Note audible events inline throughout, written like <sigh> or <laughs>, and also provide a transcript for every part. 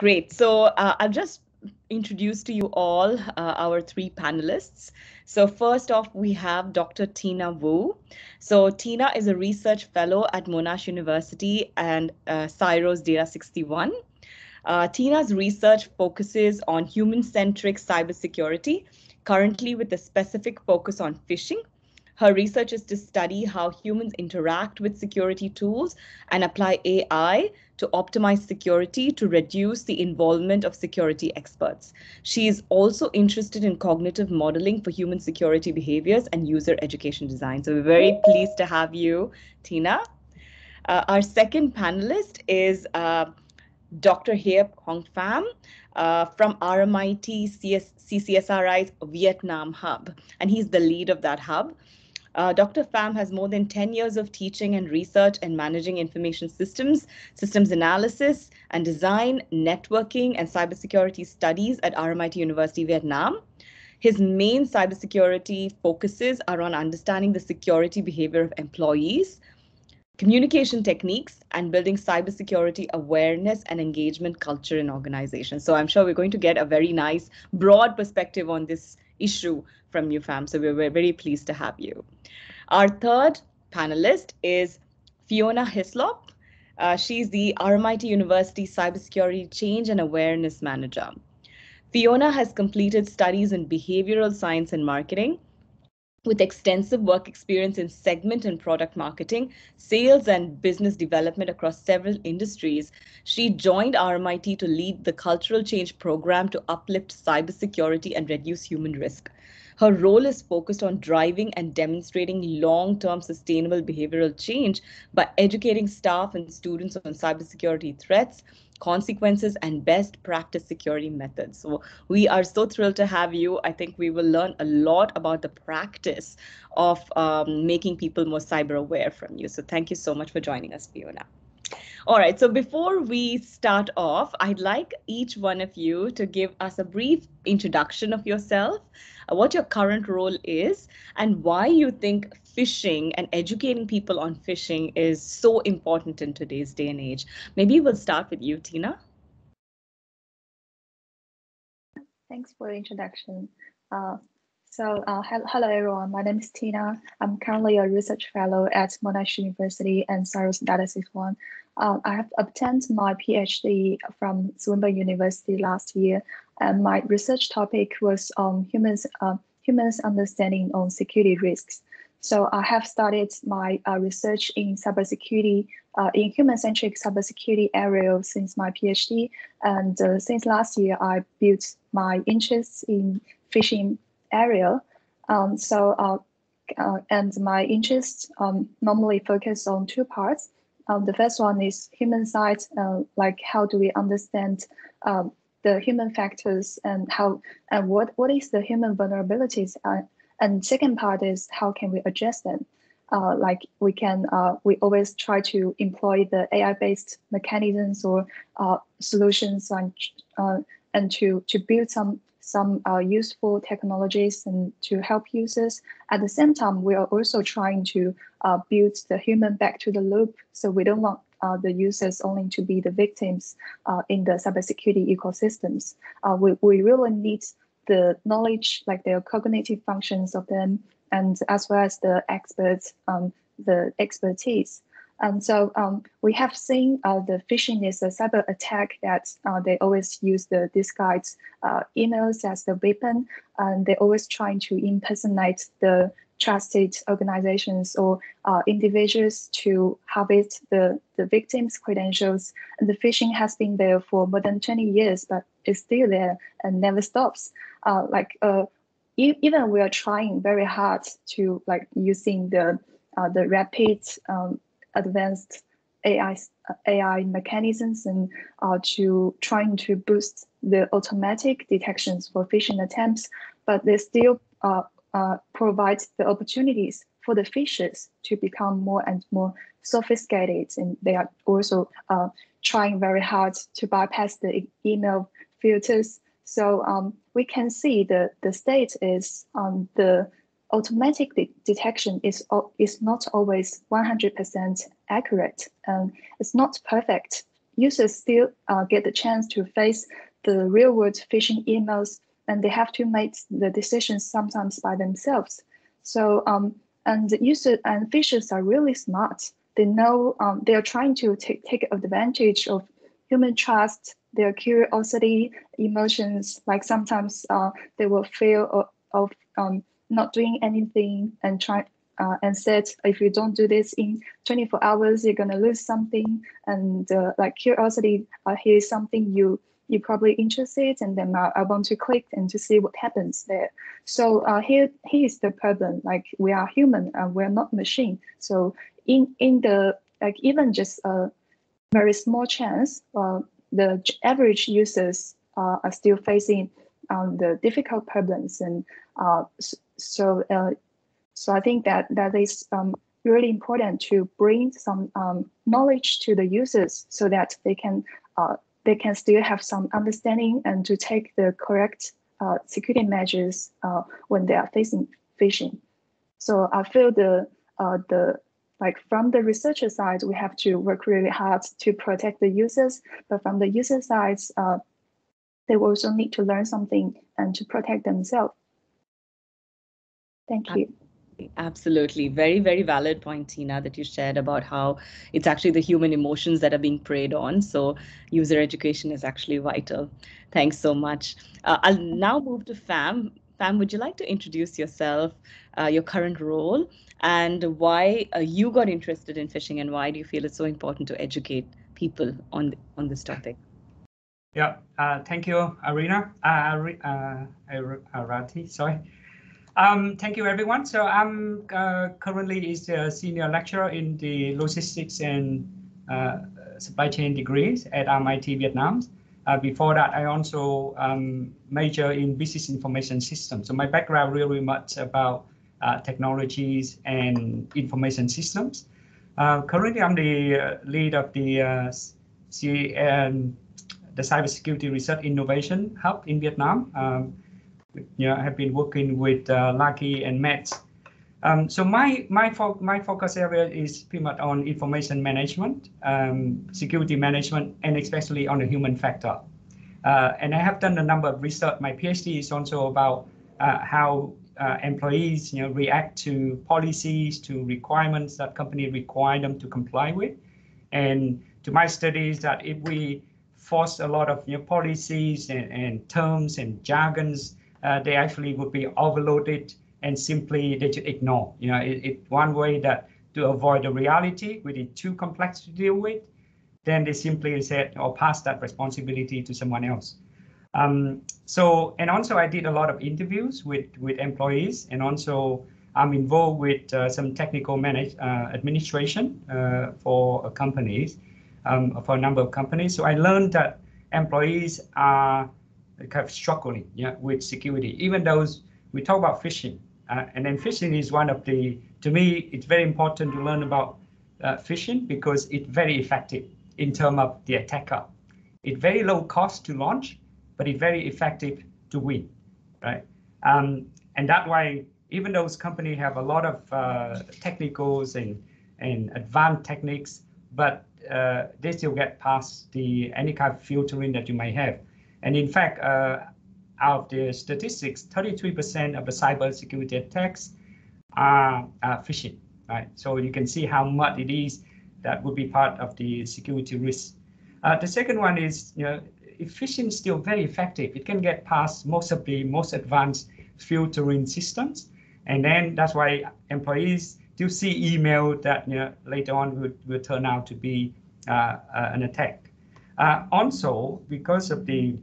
Great. So uh, I'll just introduce to you all uh, our three panelists. So first off, we have Dr. Tina Wu. So Tina is a research fellow at Monash University and uh, Data 61. Uh, Tina's research focuses on human-centric cybersecurity, currently with a specific focus on phishing. Her research is to study how humans interact with security tools and apply AI to optimize security to reduce the involvement of security experts. She is also interested in cognitive modeling for human security behaviors and user education design. So we're very pleased to have you, Tina. Uh, our second panelist is uh, Dr. Hiep Cong Pham uh, from RMIT CS CCSRI's Vietnam hub, and he's the lead of that hub. Uh, Dr. Pham has more than 10 years of teaching and research and managing information systems, systems analysis and design, networking, and cybersecurity studies at RMIT University, Vietnam. His main cybersecurity focuses are on understanding the security behavior of employees, communication techniques, and building cybersecurity awareness and engagement culture in organizations. So I'm sure we're going to get a very nice broad perspective on this issue from Pham. So we're very pleased to have you. Our third panelist is Fiona Hislop. Uh, she's the RMIT University Cybersecurity Change and Awareness Manager. Fiona has completed studies in behavioral science and marketing with extensive work experience in segment and product marketing, sales and business development across several industries. She joined RMIT to lead the cultural change program to uplift cybersecurity and reduce human risk. Her role is focused on driving and demonstrating long-term sustainable behavioral change by educating staff and students on cybersecurity threats, consequences, and best practice security methods. So we are so thrilled to have you. I think we will learn a lot about the practice of um, making people more cyber aware from you. So thank you so much for joining us, Fiona. All right, so before we start off, I'd like each one of you to give us a brief introduction of yourself uh, what your current role is, and why you think phishing and educating people on phishing is so important in today's day and age. Maybe we'll start with you, Tina. Thanks for the introduction. Uh, so uh, hello everyone, my name is Tina. I'm currently a research fellow at Monash University and CSIRO's Data 61. Uh, I have obtained my PhD from Swinburne University last year and my research topic was on humans, uh, humans understanding on security risks. So I have started my uh, research in cybersecurity, uh, in human-centric cybersecurity area since my PhD. And uh, since last year, I built my interests in phishing area. Um, so, uh, uh, and my interests um, normally focus on two parts. Um, the first one is human side, like how do we understand um, the human factors and how and what what is the human vulnerabilities uh, and second part is how can we address them uh, like we can uh, we always try to employ the AI based mechanisms or uh, solutions and uh, and to to build some some uh, useful technologies and to help users. At the same time, we are also trying to build the human back to the loop. So we don't want uh, the users only to be the victims uh, in the cybersecurity ecosystems. Uh, we, we really need the knowledge, like the cognitive functions of them, and as well as the experts, um, the expertise. And so um, we have seen uh, the phishing is a cyber attack that uh, they always use the disguised uh, emails as the weapon, and they're always trying to impersonate the trusted organizations or uh, individuals to harvest the, the victim's credentials. And the phishing has been there for more than 20 years, but it's still there and never stops. Uh, like uh, e even we are trying very hard to like using the the rapid um, advanced AI AI mechanisms and uh, to trying to boost the automatic detections for phishing attempts, but they still uh, uh, provides the opportunities for the phishers to become more and more sophisticated. And they are also uh, trying very hard to bypass the email filters. So um, we can see the, the state is um, the automatic de detection is, is not always 100% accurate. Um, it's not perfect users still uh, get the chance to face the real world phishing emails and they have to make the decisions sometimes by themselves. So, um, and users and phishers are really smart. They know um, they are trying to take, take advantage of human trust, their curiosity, emotions. Like sometimes uh, they will feel of, of um, not doing anything and try uh, and said if you don't do this in 24 hours you're gonna lose something and uh, like curiosity uh, here's something you you're probably interested and then uh, I want to click and to see what happens there. So uh, here, here is the problem, like we are human and we're not machine. So in, in the, like even just a very small chance, uh, the average users uh, are still facing um, the difficult problems. And uh, so, uh, so I think that that is um, really important to bring some um, knowledge to the users so that they can uh, they can still have some understanding and to take the correct uh, security measures uh, when they are facing phishing. So I feel the uh, the like from the researcher side, we have to work really hard to protect the users, but from the user side, uh, they also need to learn something and to protect themselves. Thank you. Absolutely. Very, very valid point, Tina, that you shared about how it's actually the human emotions that are being preyed on. So user education is actually vital. Thanks so much. Uh, I'll now move to FAM. Pham, would you like to introduce yourself, uh, your current role, and why uh, you got interested in phishing and why do you feel it's so important to educate people on, on this topic? Yeah, uh, thank you, Arena, uh, uh, Arathi, sorry. Um, thank you, everyone. So I'm uh, currently is a senior lecturer in the logistics and uh, supply chain degrees at MIT Vietnam. Uh, before that, I also um, major in business information systems. So my background really much about uh, technologies and information systems. Uh, currently, I'm the uh, lead of the C um, the Cybersecurity Research Innovation Hub in Vietnam. Um, you know, have been working with uh, Lucky and Matt. Um, so my my fo my focus area is pretty much on information management, um, security management, and especially on the human factor. Uh, and I have done a number of research. My PhD is also about uh, how uh, employees, you know, react to policies, to requirements that company require them to comply with. And to my studies, that if we force a lot of you know, policies and, and terms and jargons uh, they actually would be overloaded and simply they just ignore. You know, it, it one way that to avoid the reality, which is too complex to deal with, then they simply said or pass that responsibility to someone else. Um, so, and also I did a lot of interviews with, with employees and also I'm involved with uh, some technical manage, uh, administration uh, for companies, um, for a number of companies. So I learned that employees are kind of struggling yeah, with security, even those we talk about phishing. Uh, and then phishing is one of the, to me, it's very important to learn about uh, phishing because it's very effective in terms of the attacker. It's very low cost to launch, but it's very effective to win, right? Um, and that way, even those companies have a lot of uh, technicals and, and advanced techniques, but uh, they still get past the any kind of filtering that you may have. And in fact, uh, out of the statistics, 33% of the cybersecurity attacks are, are phishing, right? So you can see how much it is that would be part of the security risk. Uh, the second one is, you know, if phishing is still very effective, it can get past most of the most advanced filtering systems. And then that's why employees do see email that you know, later on will, will turn out to be uh, uh, an attack. Uh, also, because of the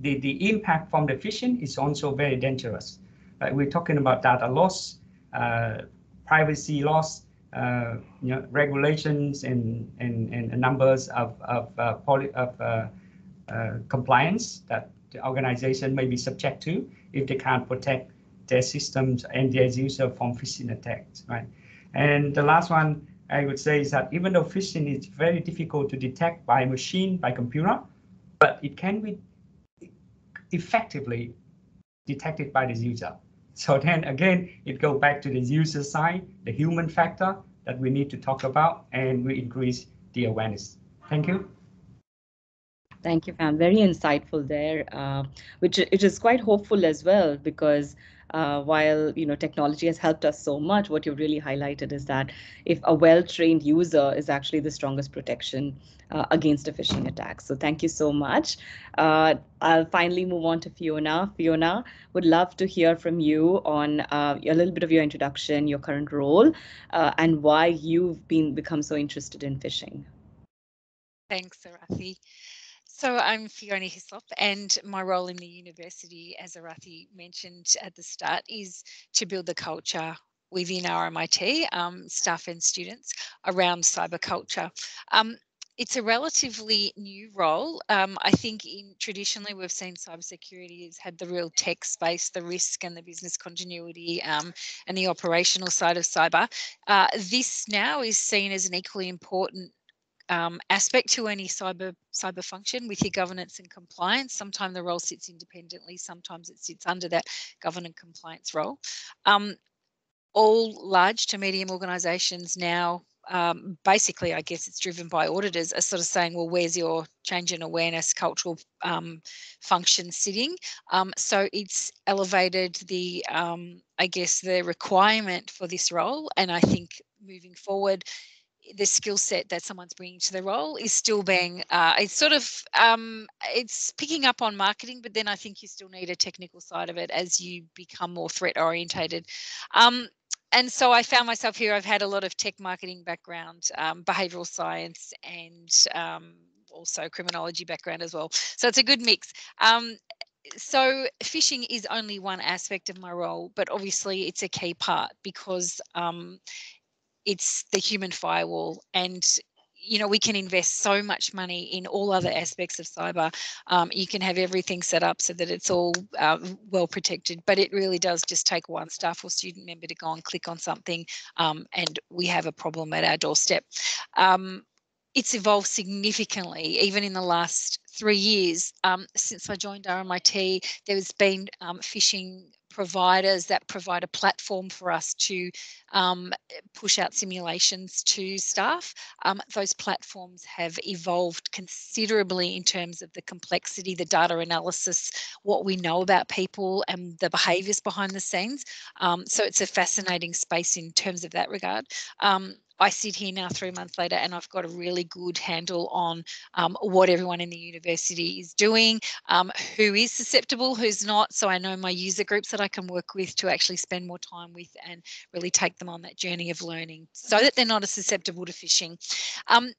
the, the impact from the phishing is also very dangerous. Uh, we're talking about data loss, uh, privacy loss, uh, you know, regulations and, and, and numbers of, of, uh, poly, of uh, uh, compliance that the organization may be subject to if they can't protect their systems and their user from phishing attacks, right? And the last one I would say is that even though phishing is very difficult to detect by machine, by computer, but it can be effectively detected by the user. So then again, it goes back to the user side, the human factor that we need to talk about, and we increase the awareness. Thank you. Thank you, Pham. Very insightful there, uh, which it is quite hopeful as well because uh, while you know technology has helped us so much, what you've really highlighted is that if a well-trained user is actually the strongest protection uh, against a phishing attack. So thank you so much. Uh, I'll finally move on to Fiona. Fiona, would love to hear from you on uh, a little bit of your introduction, your current role, uh, and why you've been become so interested in phishing. Thanks, Arathi. So I'm Fiona Hislop, and my role in the university, as Arathi mentioned at the start, is to build the culture within RMIT, um, staff and students, around cyber culture. Um, it's a relatively new role. Um, I think in traditionally we've seen cybersecurity has had the real tech space, the risk and the business continuity um, and the operational side of cyber. Uh, this now is seen as an equally important um, aspect to any cyber cyber function with your governance and compliance. Sometimes the role sits independently, sometimes it sits under that governance compliance role. Um, all large to medium organisations now um, basically, I guess it's driven by auditors are sort of saying, well, where's your change in awareness cultural um, function sitting? Um, so it's elevated the, um, I guess, the requirement for this role. And I think moving forward, the skill set that someone's bringing to the role is still being uh, it's sort of um, it's picking up on marketing but then i think you still need a technical side of it as you become more threat orientated um, and so I found myself here. I've had a lot of tech marketing background, um, behavioral science, and um, also criminology background as well. So it's a good mix. Um, so phishing is only one aspect of my role, but obviously it's a key part because um, it's the human firewall. And you know we can invest so much money in all other aspects of cyber. Um, you can have everything set up so that it's all uh, well protected but it really does just take one staff or student member to go and click on something um, and we have a problem at our doorstep. Um, it's evolved significantly even in the last three years um, since i joined rmit there's been um, phishing providers that provide a platform for us to um, push out simulations to staff. Um, those platforms have evolved considerably in terms of the complexity, the data analysis, what we know about people and the behaviours behind the scenes. Um, so it's a fascinating space in terms of that regard. I sit here now three months later and I've got a really good handle on um, what everyone in the university is doing, um, who is susceptible, who's not. So I know my user groups that I can work with to actually spend more time with and really take them on that journey of learning so that they're not as susceptible to phishing. Um,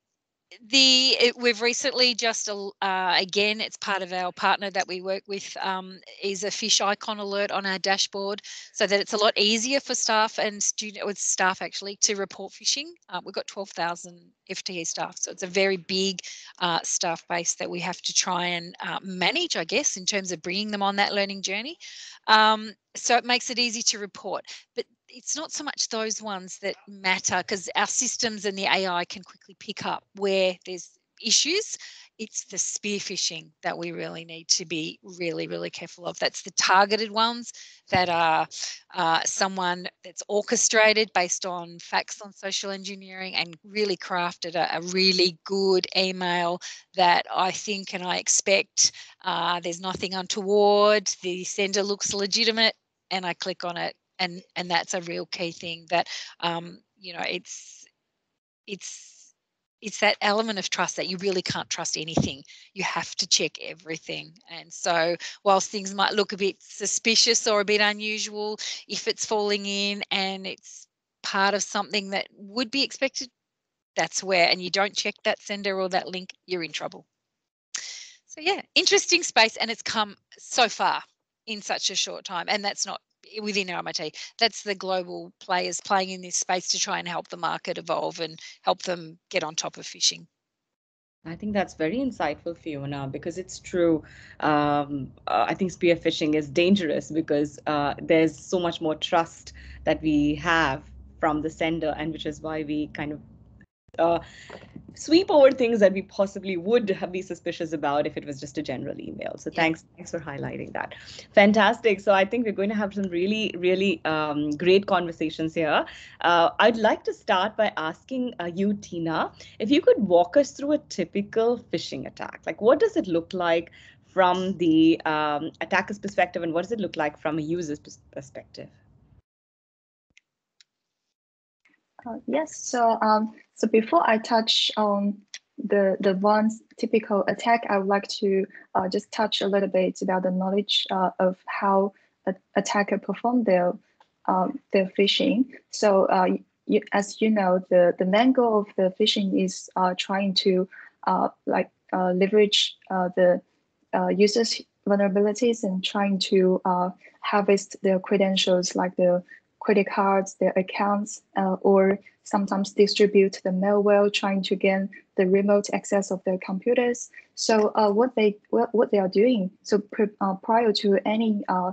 the it, we've recently just uh, again it's part of our partner that we work with um, is a fish icon alert on our dashboard so that it's a lot easier for staff and student with staff actually to report phishing uh, we've got 12,000 FTE staff so it's a very big uh, staff base that we have to try and uh, manage I guess in terms of bringing them on that learning journey. Um, so it makes it easy to report. But it's not so much those ones that matter because our systems and the AI can quickly pick up where there's issues. It's the spear phishing that we really need to be really, really careful of. That's the targeted ones that are uh, someone that's orchestrated based on facts on social engineering and really crafted a, a really good email that I think and I expect uh, there's nothing untoward, the sender looks legitimate, and I click on it and and that's a real key thing that um, you know it's it's it's that element of trust that you really can't trust anything. You have to check everything. And so, whilst things might look a bit suspicious or a bit unusual, if it's falling in and it's part of something that would be expected, that's where, and you don't check that sender or that link, you're in trouble. So, yeah, interesting space. And it's come so far in such a short time. And that's not within RMIT. That's the global players playing in this space to try and help the market evolve and help them get on top of phishing. I think that's very insightful, Fiona, because it's true. Um, uh, I think spear phishing is dangerous because uh, there's so much more trust that we have from the sender, and which is why we kind of uh, sweep over things that we possibly would have be suspicious about if it was just a general email. So thanks, thanks for highlighting that. Fantastic. So I think we're going to have some really, really um, great conversations here. Uh, I'd like to start by asking uh, you, Tina, if you could walk us through a typical phishing attack. Like, what does it look like from the um, attacker's perspective, and what does it look like from a user's perspective? Yes, so um, so before I touch on the the one typical attack, I would like to uh, just touch a little bit about the knowledge uh, of how a attacker perform their um, their phishing. So uh, you, as you know, the the main goal of the phishing is uh, trying to uh, like leverage the users vulnerabilities and trying to harvest their credentials like the credit cards, their accounts, uh, or sometimes distribute the malware trying to gain the remote access of their computers. So uh, what they what, they are doing, so uh, prior to any uh,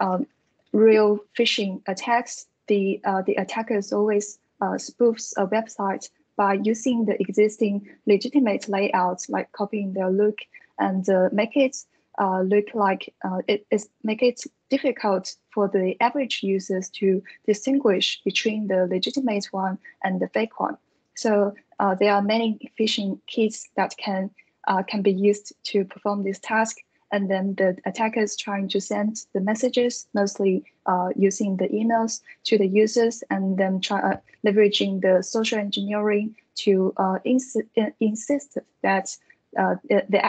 um, real phishing attacks, the uh, the attackers always uh, spoofs a website by using the existing legitimate layouts, like copying their look and make it uh, look like uh, it is make it difficult for the average users to distinguish between the legitimate one and the fake one. So uh, there are many phishing kits that can uh, can be used to perform this task. And then the attackers trying to send the messages, mostly uh, using the emails to the users, and then try uh, leveraging the social engineering to ins insist that the, the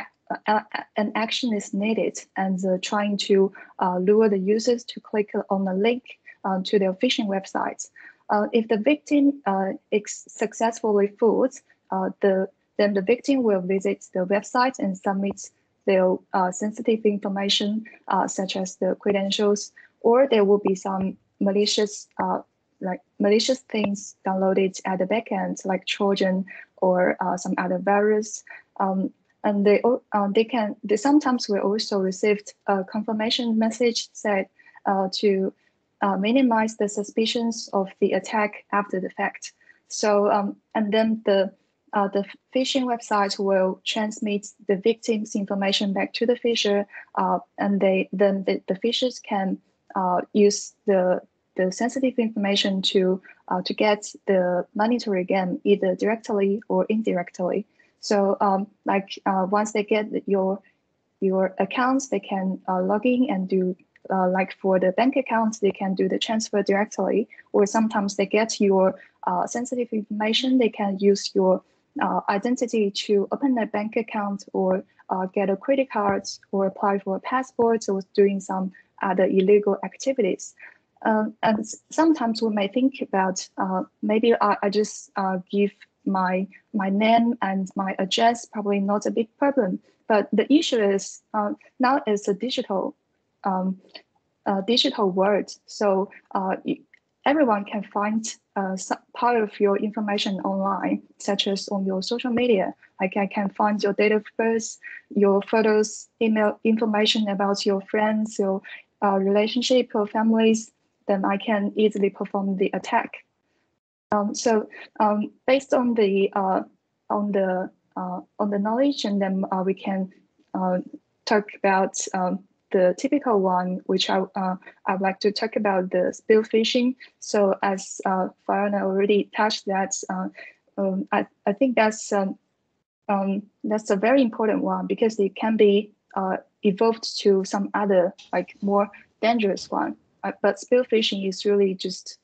an action is needed and uh, trying to uh, lure the users to click on a link uh, to their phishing websites. Uh, if the victim uh, successfully fooled, uh, the, then the victim will visit the website and submit their sensitive information, such as the credentials, or there will be some malicious like malicious things downloaded at the backend, like Trojan or some other virus. Um, and they uh, they can they sometimes we also received a confirmation message said uh, to uh, minimize the suspicions of the attack after the fact. So um, and then the uh, the phishing website will transmit the victim's information back to the phisher, uh, and they then the, the phishers can uh, use the the sensitive information to to get the monetary gain either directly or indirectly. So um, like uh, once they get your your accounts, they can uh, log in and do uh, like for the bank accounts, they can do the transfer directly, or sometimes they get your uh, sensitive information. They can use your uh, identity to open a bank account or uh, get a credit card or apply for a passport or doing some other illegal activities. Um, and sometimes we may think about maybe I, I just give my my name and my address probably not a big problem. But the issue is uh, now it's a digital um, digital world. So uh, everyone can find uh, part of your information online, such as on your social media. Like I can find your date of birth, your photos, email information about your friends, your uh, relationship or families. Then I can easily perform the attack. Um, so um, based on the uh, on the uh, on the knowledge, and then uh, we can uh, talk about um, the typical one, which I uh, I'd like to talk about the spear phishing. So as uh, Fiona already touched that, uh, um, I I think that's um, um, that's a very important one because it can be evolved to some other like more dangerous one. but spear phishing is really just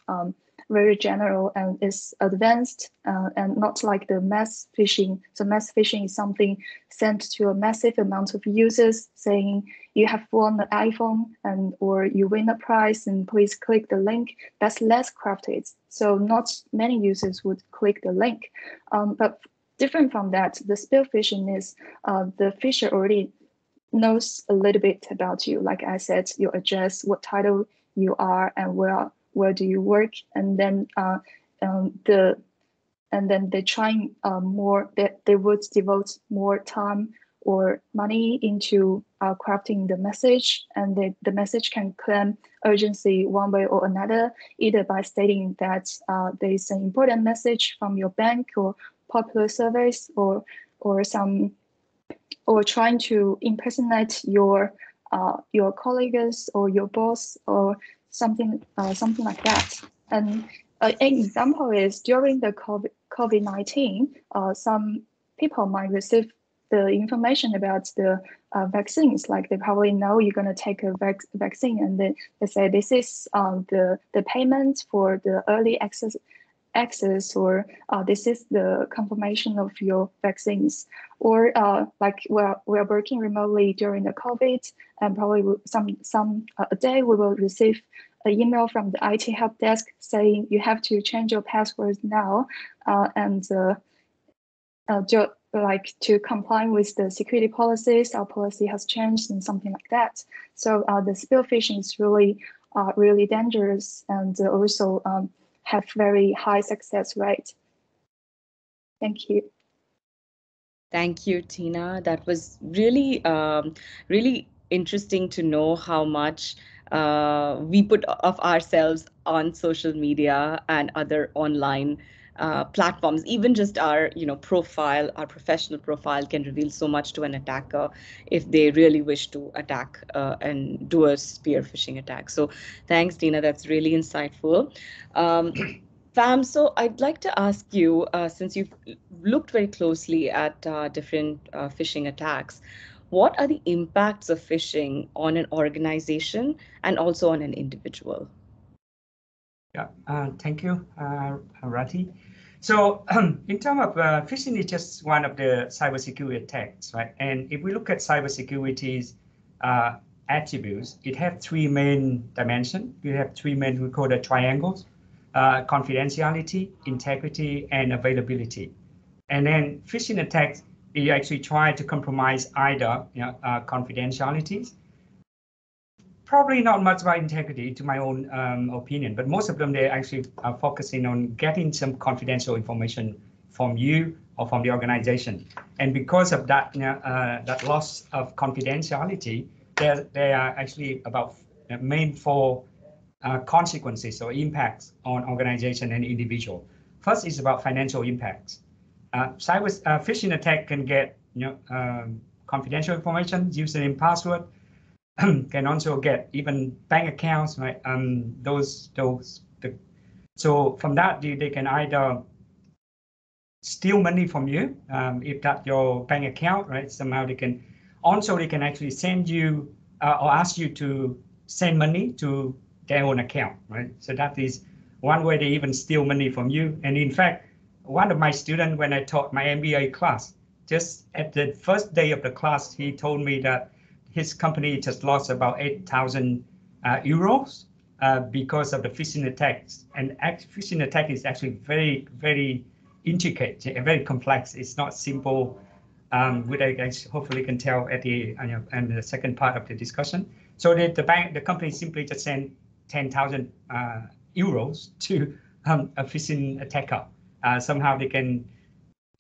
very general and is advanced uh, and not like the mass phishing. So mass phishing is something sent to a massive amount of users saying you have won an iPhone and or you win a prize and please click the link. That's less crafted. So not many users would click the link. Um, but different from that, the spear phishing is uh, the phisher already knows a little bit about you. Like I said, your address, what title you are, and where where do you work? And then uh, um, the and then they try uh, more that they, they would devote more time or money into uh, crafting the message. And the, the message can claim urgency one way or another either by stating that uh, there is an important message from your bank or popular service or or some or trying to impersonate your uh, your colleagues or your boss or something uh, something like that. And uh, an example is during the COVID nineteen, uh, some people might receive the information about the uh, vaccines. Like they probably know you're going to take a vac- vaccine, and they, they say this is um, the the payment for the early access access or uh, this is the confirmation of your vaccines or uh, like we're, we're working remotely during the covid and probably some some uh, a day we will receive an email from the IT help desk saying you have to change your password now uh, and uh, uh, like to comply with the security policies, our policy has changed and something like that. So the spear phishing is really, really dangerous and also um, have very high success rate. Thank you. Thank you, Tina. That was really, um, really interesting to know how much uh, we put of ourselves on social media and other online uh, platforms even just our you know profile our professional profile can reveal so much to an attacker if they really wish to attack uh, and do a spear phishing attack so thanks Tina that's really insightful um, <clears throat> Pham, so I'd like to ask you, uh, since you've looked very closely at uh, different uh, phishing attacks, what are the impacts of phishing on an organization and also on an individual? Yeah, uh, thank you, uh, Rati. So um, <clears throat> in terms of uh, phishing is just one of the cybersecurity attacks, right? And if we look at cybersecurity's uh, attributes, it has three main dimensions. We have three main, we call the triangles, uh, confidentiality, integrity, and availability. And then phishing attacks, you actually try to compromise either you know, uh, confidentialities probably not much about integrity to my own um, opinion, but most of them, they actually are focusing on getting some confidential information from you or from the organization. And because of that, uh, that loss of confidentiality, they they are actually about uh, main four uh, consequences or impacts on organization and individual. First is about financial impacts. Uh, cyber uh, phishing attack can get you know um, confidential information, username, password, <clears throat> can also get even bank accounts, right? Um, those those the so from that they, they can either steal money from you um, if that your bank account, right? Somehow they can also they can actually send you uh, or ask you to send money to their own account, right? So that is one way they even steal money from you. And in fact, one of my students when I taught my MBA class, just at the first day of the class, he told me that his company just lost about 8,000 uh, euros uh, because of the phishing attacks. And phishing attack is actually very, very intricate and very complex. It's not simple, um, which I guess hopefully can tell at the uh, and the second part of the discussion. So the, the bank, the company simply just sent 10,000 uh, euros to um, a phishing attacker. Uh, somehow they can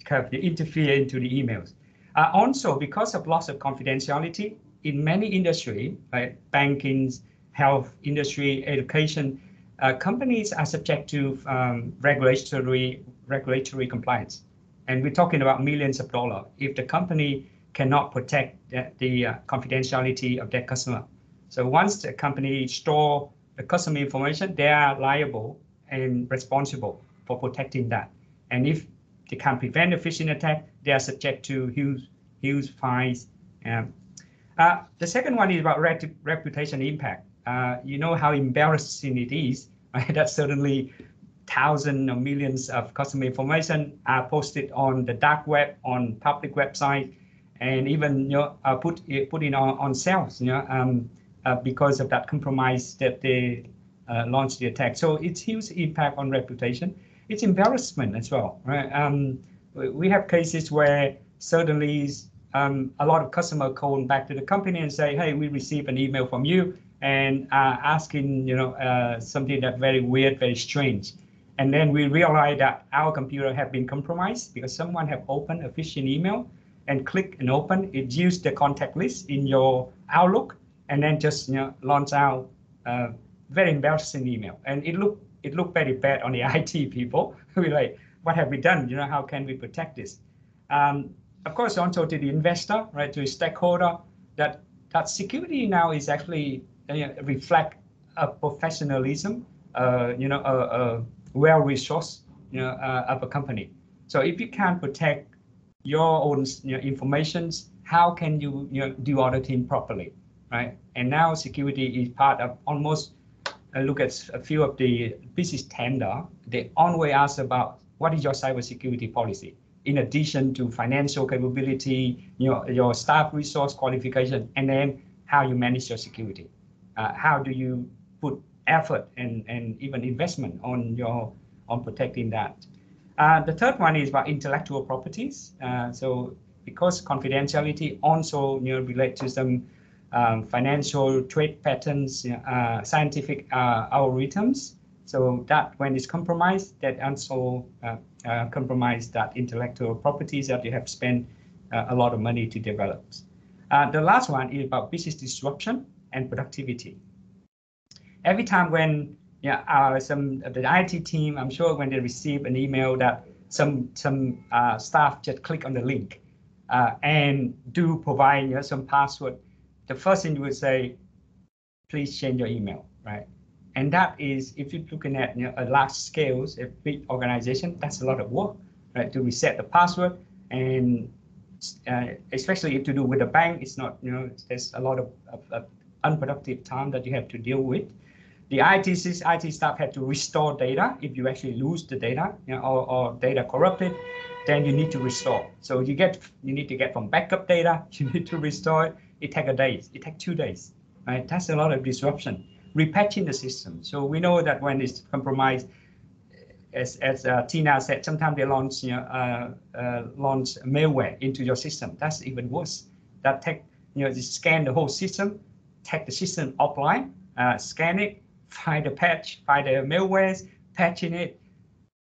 kind of interfere into the emails. Uh, also, because of loss of confidentiality, in many industry, like banking, health industry, education, uh, companies are subject to um, regulatory regulatory compliance, and we're talking about millions of dollars. If the company cannot protect the, the uh, confidentiality of their customer, so once the company store the customer information, they are liable and responsible for protecting that. And if they can't prevent a phishing attack, they are subject to huge huge fines um, uh, the second one is about reputation impact. Uh, you know how embarrassing it is. <laughs> Right? That certainly thousands or millions of customer information are posted on the dark web, on public website, and even you know, uh, put put in on, on sales. You know, um, uh, because of that compromise that they uh, launched the attack. So it's huge impact on reputation. It's embarrassment as well. Right? Um, we have cases where certainly um, a lot of customer calling back to the company and say, hey, we received an email from you and uh, asking, you know, uh, something that very weird, very strange. And then we realized that our computer had been compromised because someone had opened a phishing email and click and open. It used the contact list in your Outlook and then just, you know, launch out a very embarrassing email. And it looked it looked very bad on the <laughs> IT people. <laughs> we like, what have we done? You know, how can we protect this? Um, of course, also to the investor, right, to the stakeholder, that that security now is actually uh, reflect a professionalism, uh, you know, a, a well-resourced, you know, uh, of a company. So if you can't protect your own you know, informations, how can you, you know, do auditing properly, right? And now security is part of almost. Uh, look at a few of the business tender. They always ask about what is your cybersecurity policy in addition to financial capability, you know, your staff resource qualification, and then how you manage your security. Uh, how do you put effort and, and even investment on your on protecting that? Uh, the third one is about intellectual properties. Uh, so because confidentiality also you know, relate to some um, financial trade patterns, uh, scientific uh, algorithms. So that when it's compromised, that also uh, compromise that intellectual properties that you have spent uh, a lot of money to develop. Uh, the last one is about business disruption and productivity. Every time when yeah, uh, some the IT team, I'm sure when they receive an email that some some uh, staff just click on the link uh, and do provide you know, some password, the first thing you would say, please change your email, right? And that is, if you're looking at you know, a large scales, a big organization, that's a lot of work, right? To reset the password and uh, especially if to do with a bank, it's not, you know, there's a lot of, of, of, unproductive time that you have to deal with. The IT, IT staff have to restore data. If you actually lose the data you know, or, or data corrupted, then you need to restore. So you get, you need to get from backup data, <laughs> you need to restore it. It takes a day, it takes two days, right? That's a lot of disruption repatching the system. So we know that when it's compromised, as, as uh, Tina said, sometimes they launch you know, uh, uh, launch malware into your system. That's even worse. That take you know, they scan the whole system, take the system offline, uh, scan it, <laughs> find the patch, find the malwares, patching it.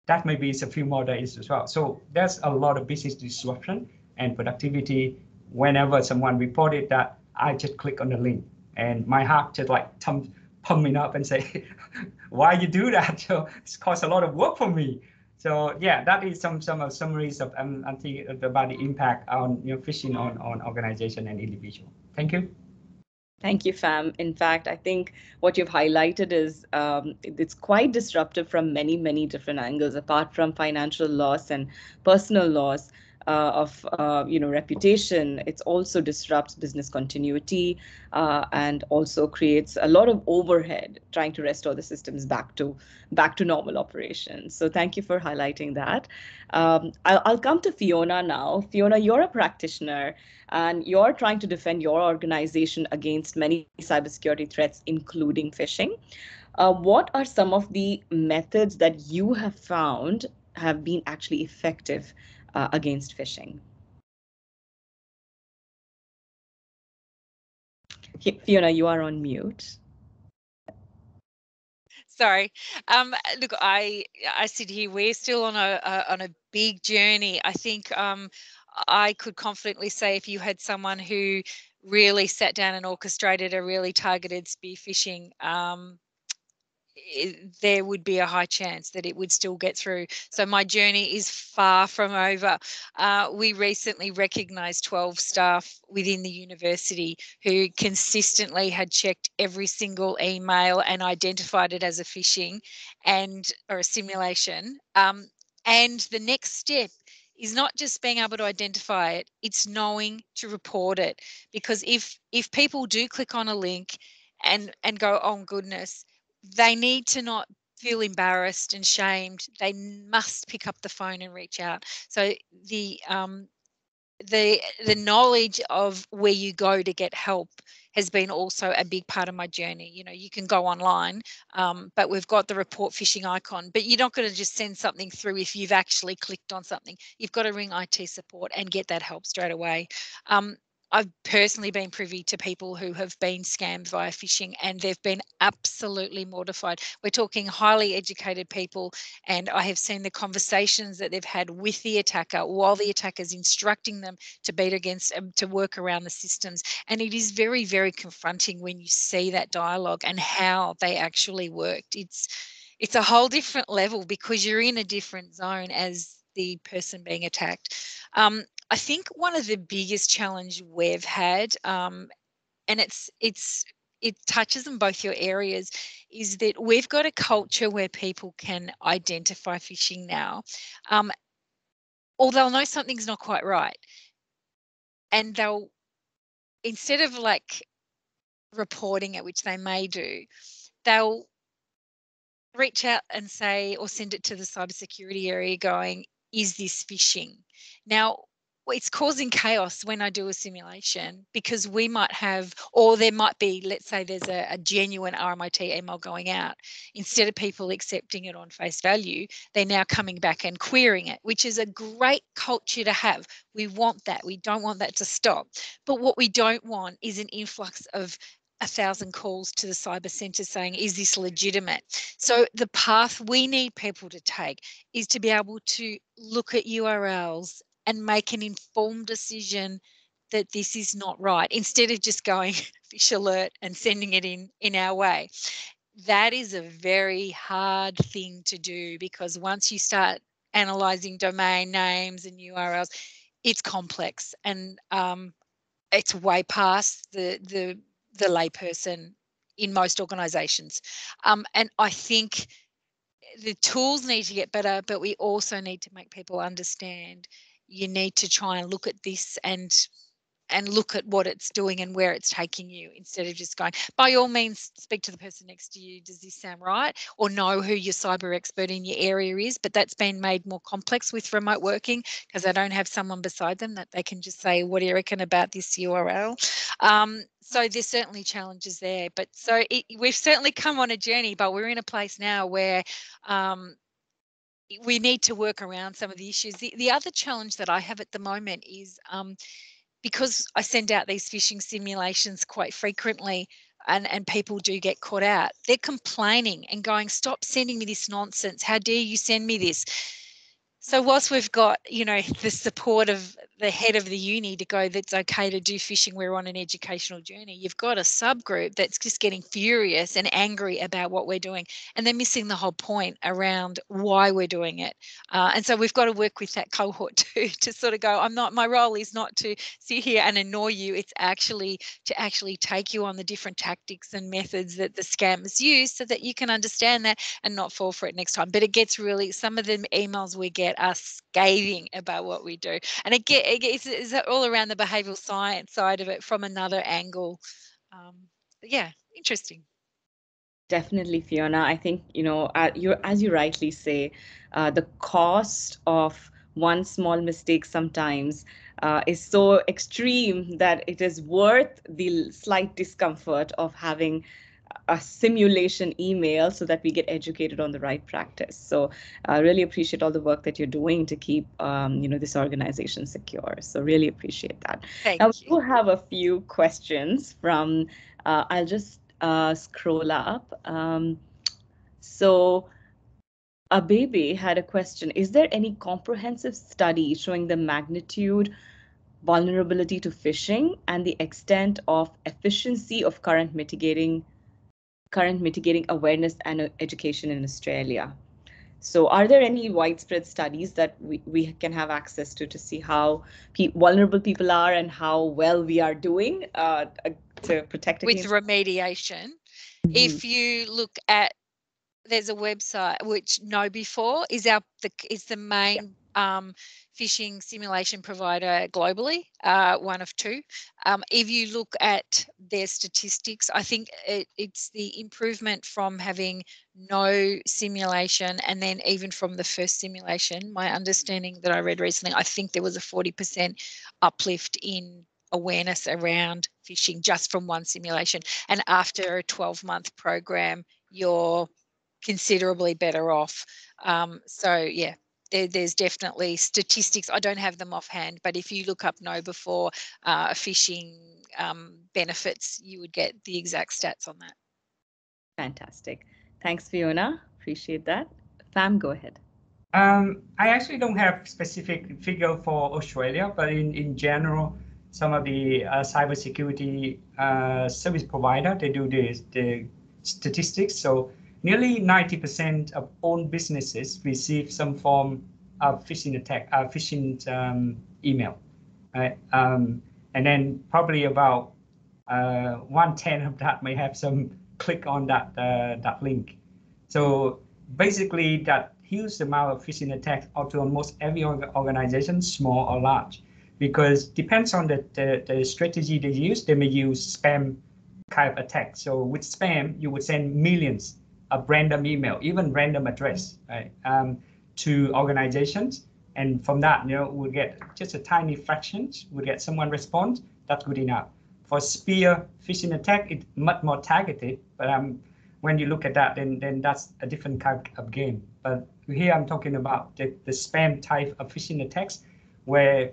That maybe is a few more days as well. So there's a lot of business disruption and productivity. Whenever someone reported that, I just click on the link and my heart just like tum- me up and say, <laughs> why you do that? <laughs> So it's caused a lot of work for me. So yeah, that is some some of summaries of um, think about the impact on you know phishing on on organization and individual. Thank you. Thank you, Pham. In fact, I think what you've highlighted is um, it's quite disruptive from many, many different angles, apart from financial loss and personal loss uh, of uh, you know reputation it also disrupts business continuity uh, and also creates a lot of overhead trying to restore the systems back to back to normal operations. So thank you for highlighting that. Um, I'll, I'll come to fiona now. Fiona you're a practitioner and you're trying to defend your organization against many cybersecurity threats including phishing. Uh, what are some of the methods that you have found have been actually effective uh, against phishing. Fiona, you are on mute. Sorry. Um, look, I I sit here. We're still on a, a on a big journey. I think um, I could confidently say if you had someone who really sat down and orchestrated a really targeted spear phishing um, there would be a high chance that it would still get through. So my journey is far from over. Uh, we recently recognised 12 staff within the university who consistently had checked every single email and identified it as a phishing and or a simulation. Um, and the next step is not just being able to identify it it's knowing to report it because if if people do click on a link and and go oh goodness they need to not feel embarrassed and shamed. They must pick up the phone and reach out. So the um the the knowledge of where you go to get help has been also a big part of my journey. You know you can go online um, but we've got the report phishing icon but you're not going to just send something through if you've actually clicked on something. You've got to ring it support and get that help straight away. Um, I've personally been privy to people who have been scammed via phishing and they've been absolutely mortified. We're talking highly educated people, and I have seen the conversations that they've had with the attacker while the attacker's instructing them to beat against um, to work around the systems. And it is very, very confronting when you see that dialogue and how they actually worked. It's it's a whole different level because you're in a different zone as the person being attacked. Um, I think one of the biggest challenge we've had, um, and it's it's it touches on both your areas, is that we've got a culture where people can identify phishing now, um, or they'll know something's not quite right, and they'll instead of like reporting it, which they may do, they'll reach out and say or send it to the cybersecurity area going, is this phishing? Now, it's causing chaos when I do a simulation because we might have, or there might be, let's say there's a, a, genuine RMIT email going out. Instead of people accepting it on face value, they're now coming back and querying it, which is a great culture to have. We want that. We don't want that to stop. But what we don't want is an influx of a thousand calls to the cyber centre saying, is this legitimate? So the path we need people to take is to be able to look at URLs and make an informed decision that this is not right instead of just going <laughs> phish alert and sending it in in our way. That is a very hard thing to do because once you start analyzing domain names and urls it's complex and um, it's way past the the the layperson in most organizations. Um, and i think the tools need to get better but we also need to make people understand you need to try and look at this and and look at what it's doing and where it's taking you instead of just going by all means speak to the person next to you. Does this sound right? Or know who your cyber expert in your area is but that's been made more complex with remote working because they don't have someone beside them that they can just say what do you reckon about this url um, so there's certainly challenges there but so it, we've certainly come on a journey but we're in a place now where um, we need to work around some of the issues. The, the other challenge that I have at the moment is um, because I send out these phishing simulations quite frequently and, and people do get caught out, they're complaining and going, stop sending me this nonsense. How dare you send me this? So whilst we've got, you know, the support of the head of the uni to go that's okay to do phishing, we're on an educational journey. You've got a subgroup that's just getting furious and angry about what we're doing, and they're missing the whole point around why we're doing it. Uh, and so we've got to work with that cohort <laughs> too to sort of go, I'm not, my role is not to sit here and annoy you. It's actually to actually take you on the different tactics and methods that the scammers use so that you can understand that and not fall for it next time. But it gets really, some of the emails we get are scathing about what we do. And get, it's, it's all around the behavioral science side of it from another angle. Um, yeah, interesting. Definitely, Fiona. I think you know, uh, you as you rightly say, uh, the cost of one small mistake sometimes uh, is so extreme that it is worth the slight discomfort of having a simulation email so that we get educated on the right practice. So I really appreciate all the work that you're doing to keep um, you know this organization secure. So really appreciate that. Thank now you. we do have a few questions from uh, I'll just uh, scroll up. Um, so a baby had a question. Is there any comprehensive study showing the magnitude vulnerability to phishing and the extent of efficiency of current mitigating current mitigating awareness and education in Australia. So are there any widespread studies that we, we can have access to to see how pe vulnerable people are and how well we are doing uh, to protect With remediation. Mm -hmm. If you look at, there's a website which KnowBe4 is our the, is the main yeah um, phishing simulation provider globally, uh, one of two. Um, if you look at their statistics, I think it, it's the improvement from having no simulation and then even from the first simulation, my understanding that I read recently, I think there was a 40% uplift in awareness around phishing just from one simulation. And after a 12 month program, you're considerably better off. Um, so yeah, there, there's definitely statistics. I don't have them offhand, but if you look up KnowBe4 uh, phishing um, benefits, you would get the exact stats on that. Fantastic. Thanks, Fiona. Appreciate that. Pham, go ahead. Um, I actually don't have specific figure for Australia, but in, in general, some of the uh, cybersecurity uh, service provider, they do the, the statistics. So nearly 90% of all businesses receive some form of phishing attack, uh, phishing um, email, right? Um, and then probably about uh, one tenth of that may have some click on that uh, that link. So basically, that huge amount of phishing attacks out to almost every organization, small or large, because depends on the, the, the strategy they use. They may use spam of attack. So with spam, you would send millions of random email, even random address, right, um, to organizations. And from that, you know, we'll get just a tiny fraction, we'll get someone respond, that's good enough. For spear phishing attack, it's much more targeted, but um, when you look at that, then, then that's a different kind of game. But here I'm talking about the, the spam type of phishing attacks, where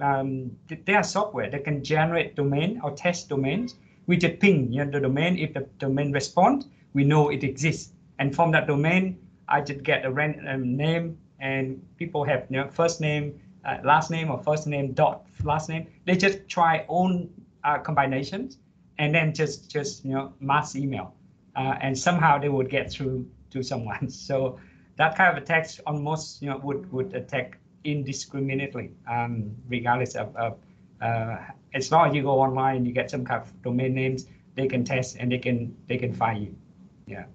um, they are software that can generate domain or test domains. We just ping you know, the domain. If the domain respond, we know it exists. And from that domain, I just get a random name and people have you know, first name, uh, last name or first name dot last name. They just try own uh, combinations and then just just you know mass email, uh, and somehow they would get through to someone. <laughs> So that kind of attacks almost you know would would attack indiscriminately, um, regardless of, of uh, as long as you go online, you get some kind of domain names, they can test and they can they can find you. Yeah.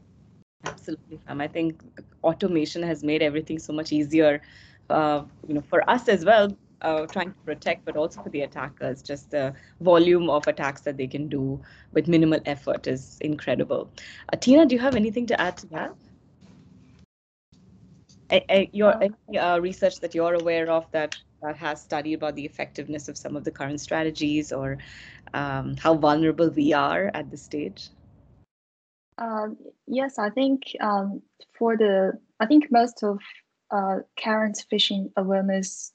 Absolutely, Pham. I think automation has made everything so much easier, uh, you know, for us as well, uh, trying to protect, but also for the attackers. Just the volume of attacks that they can do with minimal effort is incredible. Uh, Tina, do you have anything to add to that? your any, uh, research that you're aware of that that has studied about the effectiveness of some of the current strategies or um, how vulnerable we are at this stage? Um, yes, I think um, for the I think most of uh, current phishing awareness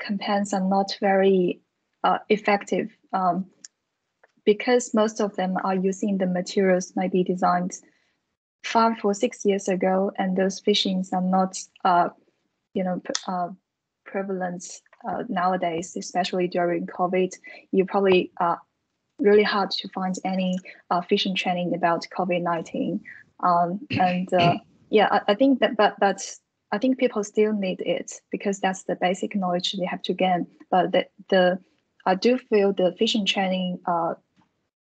campaigns are not very uh, effective um, because most of them are using the materials maybe designed five or six years ago, and those phishings are not uh, you know uh, prevalent uh, nowadays, especially during COVID. You probably uh, really hard to find any uh, training about COVID-19. Um, and uh, <clears throat> yeah, I, I, think that, but, but I think people still need it because that's the basic knowledge they have to gain. But the, the I do feel the phishing training uh,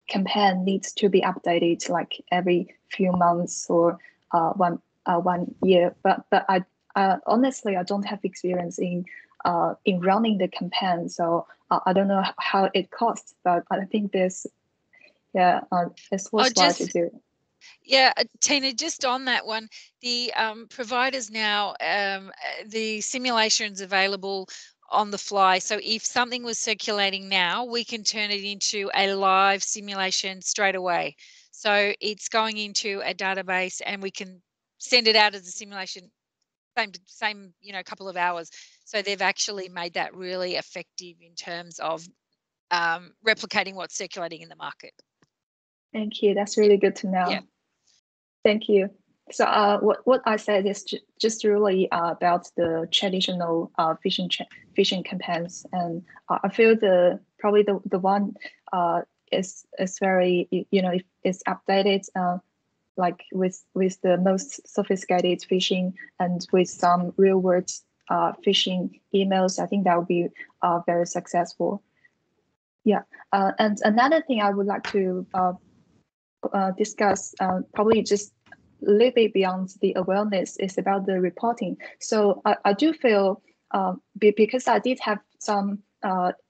campaign needs to be updated like every few months or uh, one uh, one year. But but I uh, honestly I don't have experience in uh, in running the campaign. So uh, I don't know how it costs, but I think this, yeah, uh, it's oh, worthwhile just, to do. Yeah, uh, Tina, just on that one, the um, providers now, um, uh, the simulations available on the fly. So if something was circulating now, we can turn it into a live simulation straight away. So it's going into a database and we can send it out as a simulation same same you know couple of hours so they've actually made that really effective in terms of um, replicating what's circulating in the market. Thank you. That's really good to know. Yeah. Thank you. So uh, what, what I said is ju just really uh, about the traditional uh, phishing phishing campaigns, and I feel the probably the the one uh, is is very you know if it's updated uh, like with with the most sophisticated phishing and with some real world uh, phishing emails, I think that would be uh, very successful. Yeah, uh, and another thing I would like to uh, uh, discuss, uh, probably just a little bit beyond the awareness, is about the reporting. So I, I do feel because I did have some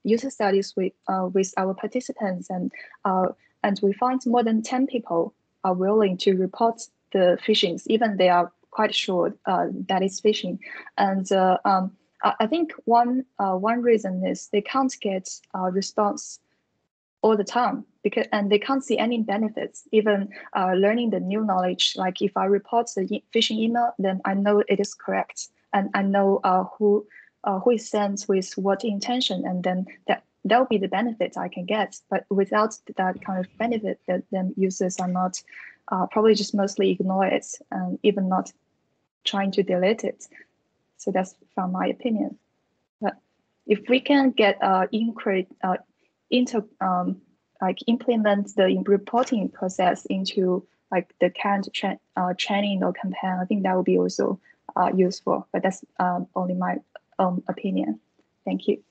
user studies with with our participants, and and we find more than ten people are willing to report the phishing, even they are quite sure uh, it's phishing. And uh, um, I think one uh, one reason is they can't get a response all the time because and they can't see any benefits. Even uh, learning the new knowledge like if i report the phishing email then i know it is correct. And i know uh, who uh, who is sent with what intention and then that that will be the benefit i can get. But without that kind of benefit that then users are not probably just mostly ignore it and even not trying to delete it. So that's from my opinion. But if we can get uh, increase, uh, into um, like implement the reporting process into like the current tra uh, training or campaign. I think that would be also uh, useful, but that's um, only my own opinion. Thank you.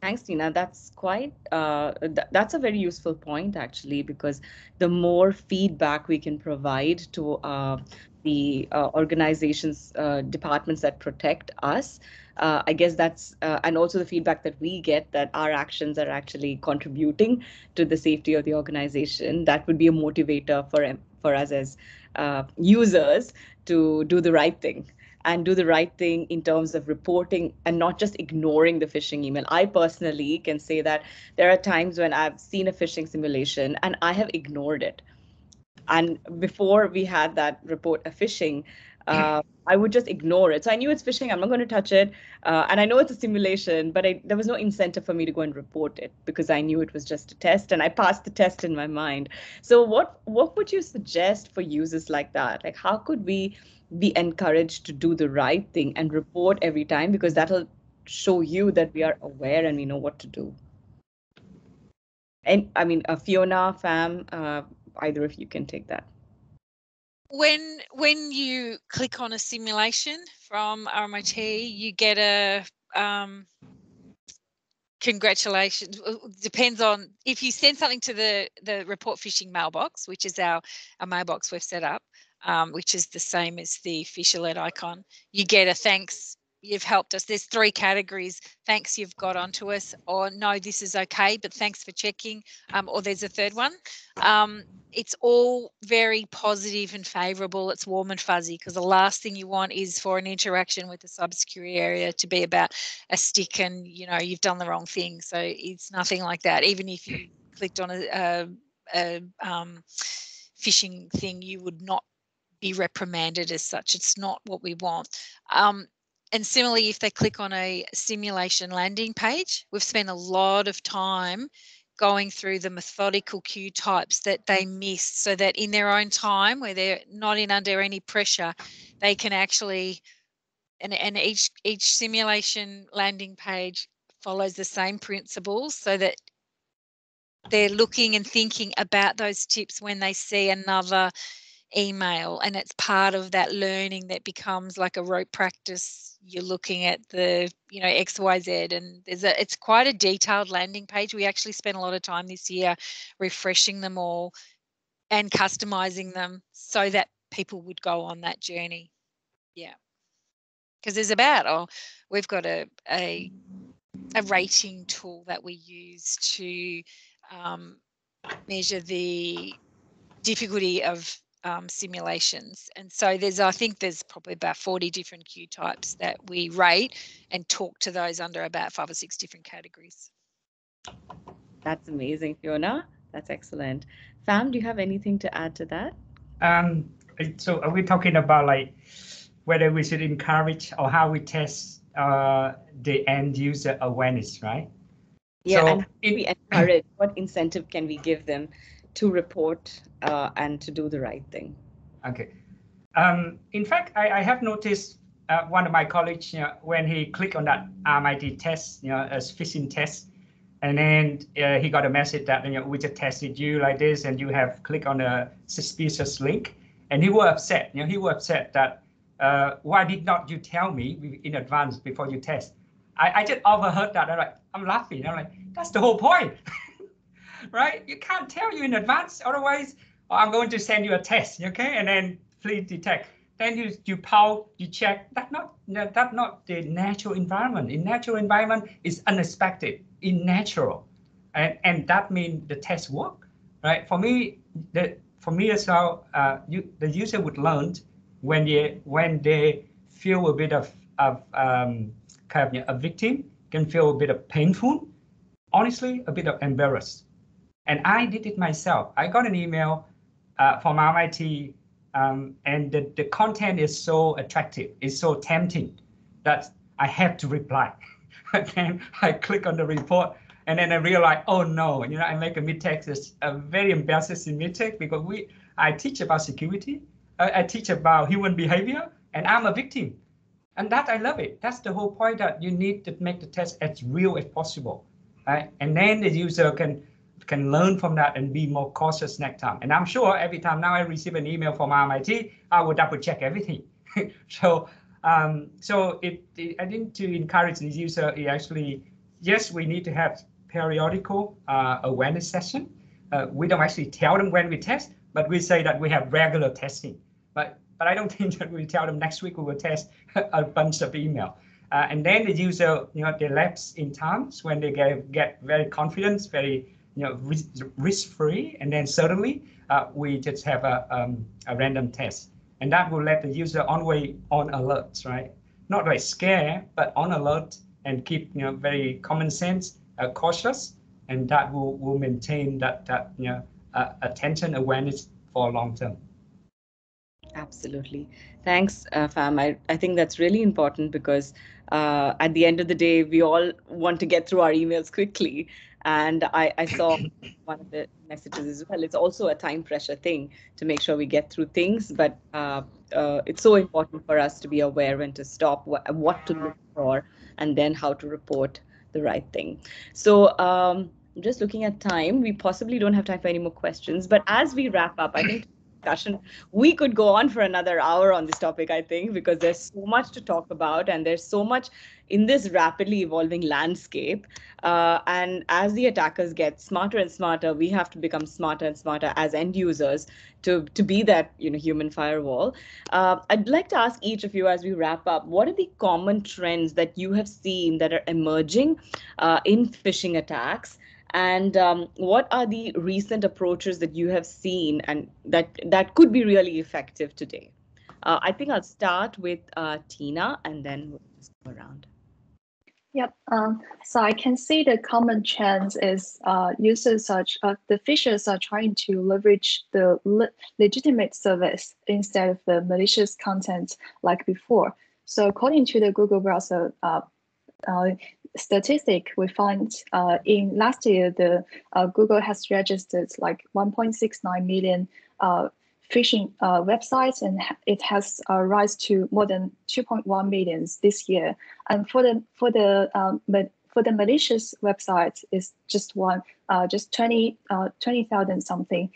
Thanks, Tina. That's quite, uh, th that's a very useful point, actually, because the more feedback we can provide to uh, the uh, organizations, uh, departments that protect us, uh, I guess that's, uh, and also the feedback that we get that our actions are actually contributing to the safety of the organization, that would be a motivator for, for us as users to do the right thing and do the right thing in terms of reporting and not just ignoring the phishing email. I personally can say that there are times when I've seen a phishing simulation and I have ignored it. And before we had that report of phishing, <laughs> uh, I would just ignore it. So I knew it's phishing. I'm not going to touch it. Uh, and I know it's a simulation, but I, there was no incentive for me to go and report it because I knew it was just a test and I passed the test in my mind. So what what would you suggest for users like that? Like how could we be encouraged to do the right thing and report every time because that'll show you that we are aware and we know what to do. And I mean, uh, Fiona, Pham, uh, either of you can take that. When when you click on a simulation from RMIT, you get a um, congratulations depends on if you send something to the the report phishing mailbox which is our, our mailbox we've set up um, which is the same as the phish alert icon. You get a thanks, you've helped us. There's three categories. Thanks, you've got onto us, or no, this is okay, but thanks for checking. Um, or there's a third one. Um, it's all very positive and favorable. It's warm and fuzzy because the last thing you want is for an interaction with the cybersecurity area to be about a stick and you know you've done the wrong thing. So it's nothing like that. Even if you clicked on a, a, a um, phishing thing, you would not be reprimanded as such. It's not what we want. Um, and similarly, if they click on a simulation landing page, we've spent a lot of time going through the methodical cue types that they mm. miss so that in their own time where they're not in under any pressure they can actually and, and each each simulation landing page follows the same principles so that they're looking and thinking about those tips when they see another email and it's part of that learning that becomes like a rote practice. You're looking at the you know xyz and there's a it's quite a detailed landing page. We actually spent a lot of time this year refreshing them all and customizing them so that people would go on that journey. Yeah. Because there's about oh we've got a a a rating tool that we use to um, measure the difficulty of um, simulations. And so there's, I think there's probably about 40 different cue types that we rate and talk to those under about five or six different categories. That's amazing, Fiona. That's excellent. Pham, do you have anything to add to that? Um, so are we talking about like whether we should encourage or how we test uh, the end user awareness, right? Yeah, so and we encourage, what incentive can we give them to report uh, and to do the right thing. Okay. Um, in fact, I, I have noticed uh, one of my colleagues, you know, when he clicked on that RMIT test, you know, as phishing test, and then uh, he got a message that you know we just tested you like this, and you have clicked on a suspicious link, and he was upset. You know, he was upset that uh, why did not you tell me in advance before you test? I, I just overheard that. I'm like, I'm laughing. I'm like, that's the whole point. <laughs> right? You can't tell you in advance. Otherwise, oh, I'm going to send you a test, okay? And then please detect. Then you you power, you check. That not that not the natural environment. In natural environment is unexpected, in natural, and and that means the test work, right? For me, the for me as well, uh, you the user would learn when they when they feel a bit of of um, kind of you know, a victim can feel a bit of painful, honestly, a bit of embarrassed and I did it myself. I got an email uh, from MIT, um, and the, the content is so attractive, it's so tempting that I have to reply. <laughs> then I click on the report, and then I realize, oh no, you know, I make a mistake. It's a very embarrassing mistake because we, I teach about security, I, I teach about human behavior, and I'm a victim. And that I love it. That's the whole point that you need to make the test as real as possible, right? And then the user can can learn from that and be more cautious next time. And I'm sure every time now I receive an email from MIT, I will double check everything. <laughs> so um, so it, it, I think to encourage the user, it actually, yes, we need to have periodical uh, awareness session. Uh, we don't actually tell them when we test, but we say that we have regular testing. But but I don't <laughs> think that we tell them next week we will test <laughs> a bunch of email. Uh, and then the user, you know, they lapse in times when they get, get very confident, very, you know, risk-free, and then suddenly uh, we just have a, um, a random test. And that will let the user always on alert, right? Not like scare, but on alert and keep, you know, very common sense, uh, cautious, and that will, will maintain that, that you know, uh, attention awareness for long term. Absolutely. Thanks, uh, Pham. I, I think that's really important because uh, at the end of the day, we all want to get through our emails quickly. And I, I saw <coughs> one of the messages as well. It's also a time pressure thing to make sure we get through things, but uh, uh, it's so important for us to be aware when to stop, wh- what to look for, and then how to report the right thing. So, um, just looking at time, we possibly don't have time for any more questions. But as we wrap up, I think discussion. We could go on for another hour on this topic, I think, because there's so much to talk about and there's so much in this rapidly evolving landscape. Uh, and as the attackers get smarter and smarter, we have to become smarter and smarter as end users to, to be that you know human firewall. Uh, I'd like to ask each of you as we wrap up, what are the common trends that you have seen that are emerging uh, in phishing attacks? And um, what are the recent approaches that you have seen and that that could be really effective today uh, i think i'll start with uh, tina and then we'll just go around Yep. Um, so I can see the common trends is uh, users such the phishers are trying to leverage the le legitimate service instead of the malicious content like before. So according to the Google browser uh, uh statistic, we find uh, in last year, the uh, Google has registered like 1.69 million uh, phishing uh, websites, and it has uh, rise to more than 2.1 millions this year. And for the for the um, but for the malicious websites, is just one, uh, just 20 20,000 something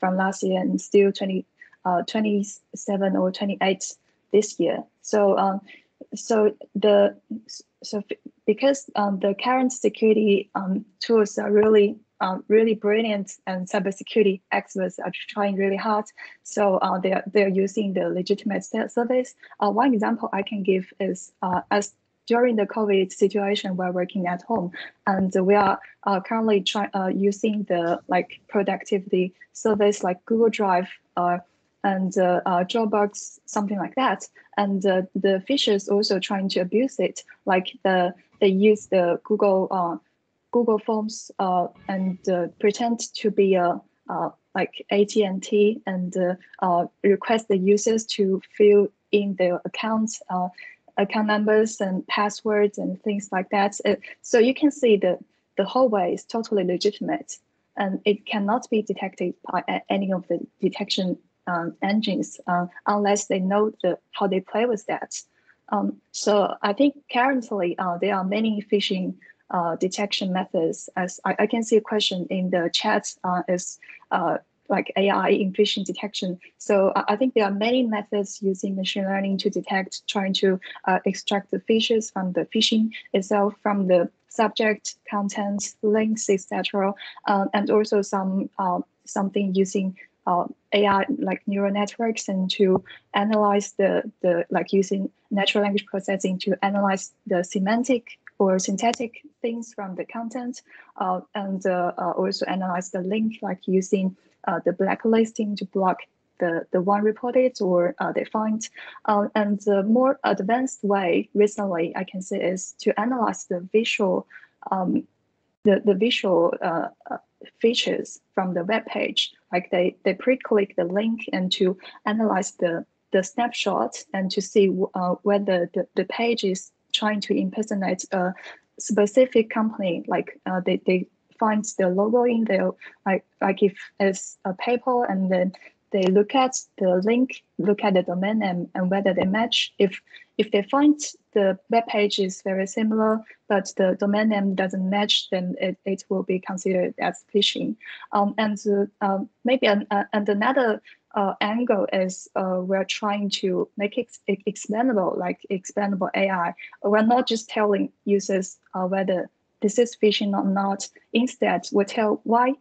from last year, and still 20 27 or 28 this year. So um, so the so because um, the current security um, tools are really um, really brilliant and cybersecurity experts are trying really hard. So uh, they're they're using the legitimate service. Uh, one example I can give is uh, as during the COVID situation, we're working at home, and we are uh, currently trying uh, using the like productivity service like Google Drive uh, and uh, uh, Dropbox, something like that. And uh, the phishers also trying to abuse it, like the they use the Google uh, Google Forms uh, and uh, pretend to be a like AT&T and request the users to fill in their accounts account numbers and passwords and things like that. so you can see the the whole way is totally legitimate and it cannot be detected by any of the detection um, engines uh, unless they know the how they play with that. Um, so I think currently uh, there are many phishing uh, detection methods. As I, I, can see a question in the chat uh, is uh, like AI in phishing detection. So I, think there are many methods using machine learning to detect, trying to uh, extract the features from the phishing itself, from the subject, content, links, etc., uh, and also some something using uh, AI like neural networks and to analyze the the like using natural language processing to analyze the semantic or synthetic things from the content uh, and uh, uh also analyze the link like using uh, the blacklisting to block the, the one reported or uh, they find. and the more advanced way recently I can say is to analyze the visual um, the, the visual features from the web page. Like they, they pre-click the link and to analyze the, the snapshot and to see uh, whether the, the page is trying to impersonate a specific company. Like uh, they, they find the logo in there, like, like if it's a PayPal and then they look at the link, look at the domain name and whether they match. If if they find the web page is very similar, but the domain name doesn't match, then it, it will be considered as phishing. Um, and uh, maybe an, uh, and another uh, angle is uh, we're trying to make it explainable, like explainable AI. We're not just telling users uh, whether this is phishing or not. Instead, we tell why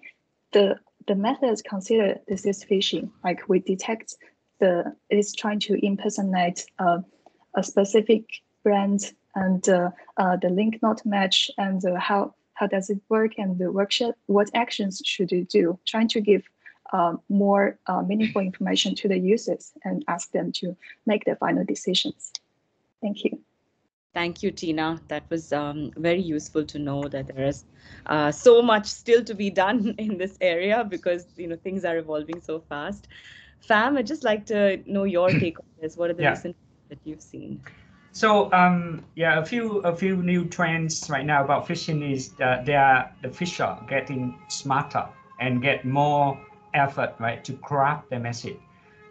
the the methods consider this is phishing. Like we detect the it is trying to impersonate uh, a specific brand and uh, uh, the link not match and uh, how how does it work and the workshop what actions should you do trying to give uh, more uh, meaningful information to the users and ask them to make the final decisions thank you Thank you, Tina. That was um, very useful to know that there is uh, so much still to be done <laughs> in this area because you know things are evolving so fast. Pham, I'd just like to know your <clears throat> take on this. What are the yeah. recent that you've seen? So um, yeah, a few a few new trends right now about phishing is that they are the phisher getting smarter and get more effort right to craft the message.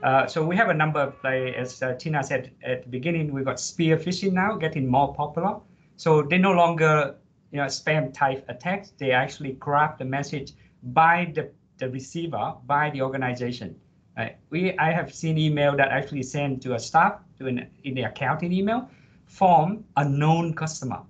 Uh, so we have a number of, like, as uh, Tina said at the beginning, we've got spear phishing now getting more popular. So they no longer, you know, spam type attacks. They actually craft the message by the, the receiver, by the organization. Uh, we I have seen email that actually sent to a staff to an, in the accounting email from a known customer.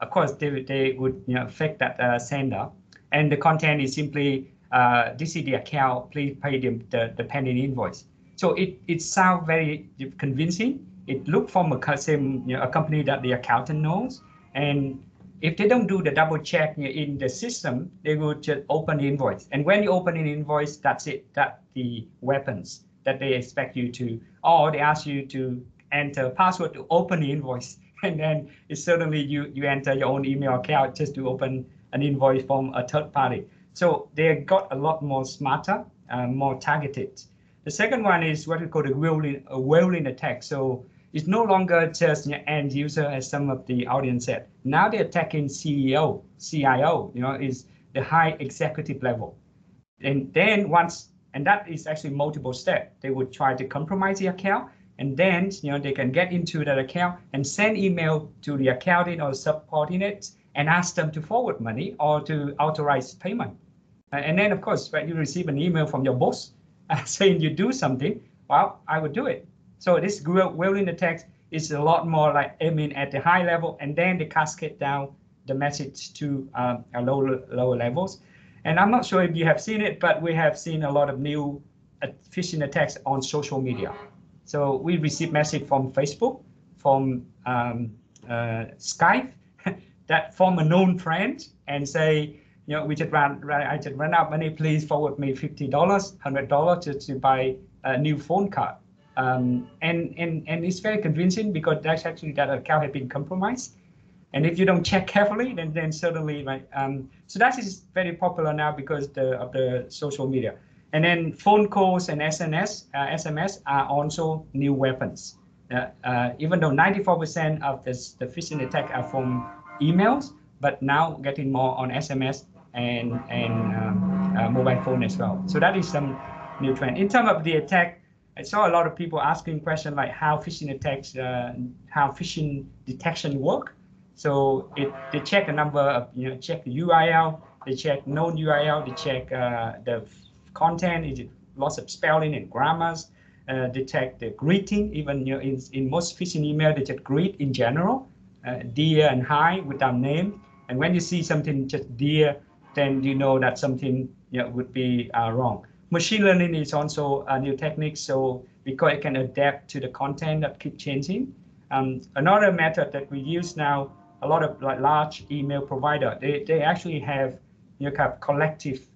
Of course, they, they would you know affect that uh, sender, and the content is simply uh, this is the account. Please pay the, the, the pending invoice. So it it sounds very convincing. It looked from a same you know, a company that the accountant knows, and if they don't do the double check in the system, they will just open the invoice. And when you open an invoice, that's it. That the weapons that they expect you to, or they ask you to enter password to open the invoice. <laughs> And then it's suddenly you, you enter your own email account just to open an invoice from a third party. So they got a lot more smarter, uh, more targeted. The second one is what we call the whaling, uh, whaling attack. So it's no longer just end user, as some of the audience said. Now they're attacking CEO, CIO, you know, is the high executive level. And then once, and that is actually multiple steps. They would try to compromise the account, and then you know they can get into that account and send email to the accounting or subordinates and ask them to forward money or to authorize payment. And then of course, when you receive an email from your boss <laughs> saying you do something, well, I would do it. So this whaling attack is a lot more like aiming at the high level and then they cascade down the message to um, lower lower levels. And I'm not sure if you have seen it, but we have seen a lot of new uh, phishing attacks on social media. So we receive message from Facebook, from um, uh, Skype, <laughs> that from a known friend and say, you know, we just ran, ran I just ran out money. Please forward me fifty dollars, hundred dollars to, to buy a new phone card. Um, and, and, and it's very convincing because that's actually that account had been compromised. And if you don't check carefully, then then suddenly, right? Um, so that is very popular now because the, of the social media. And then phone calls and SNS, uh, SMS are also new weapons. Uh, uh, even though 94% of this, the phishing attack are from emails, but now getting more on SMS and and um, mobile phone as well. So that is some new trend. In terms of the attack, I saw a lot of people asking questions like how phishing attacks, uh, how phishing detection work. So it, they check a number of, you know, check the URL, they check known URL, they check uh, the content, is it lots of spelling and grammars, uh, they check the greeting, even you know, in, in most phishing email, they check greet in general, uh, dear and hi without name. And when you see something just dear, then you know that something you know, would be uh, wrong. Machine learning is also a new technique, so because it can adapt to the content that keep changing. Um, another method that we use now, a lot of like large email provider, they, they actually have you know, kind of collective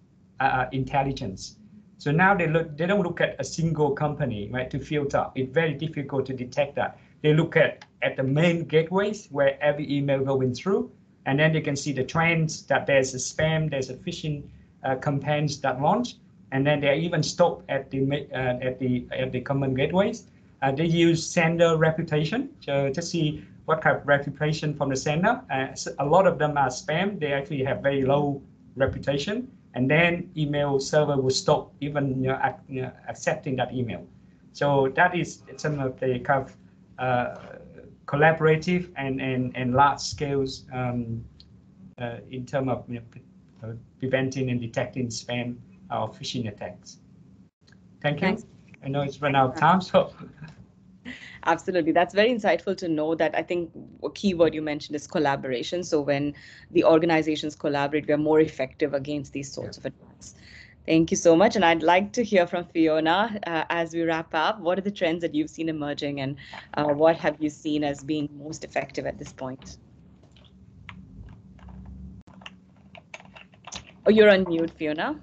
uh, uh, intelligence. So now they look, they don't look at a single company, right, to filter. It's very difficult to detect that. They look at, at the main gateways where every email going through, and then they can see the trends that there's a spam, there's a phishing uh, campaigns that launch, and then they even stop at the uh, at the at the common gateways. Uh, they use sender reputation to, to see what kind of reputation from the sender. Uh, a lot of them are spam. They actually have very low reputation, and then email server will stop even you know, ac you know, accepting that email. So that is some of the kind of uh, collaborative and, and, and large scales um, uh, in terms of you know, uh, preventing and detecting spam or phishing attacks. Thank you. Thanks. I know it's run out of time, so. <laughs> Absolutely. That's very insightful to know that I think a key word you mentioned is collaboration. So when the organizations collaborate, we're more effective against these sorts yeah. of attacks. Thank you so much. And I'd like to hear from Fiona uh, as we wrap up. What are the trends that you've seen emerging and uh, what have you seen as being most effective at this point? Oh, you're on mute, Fiona.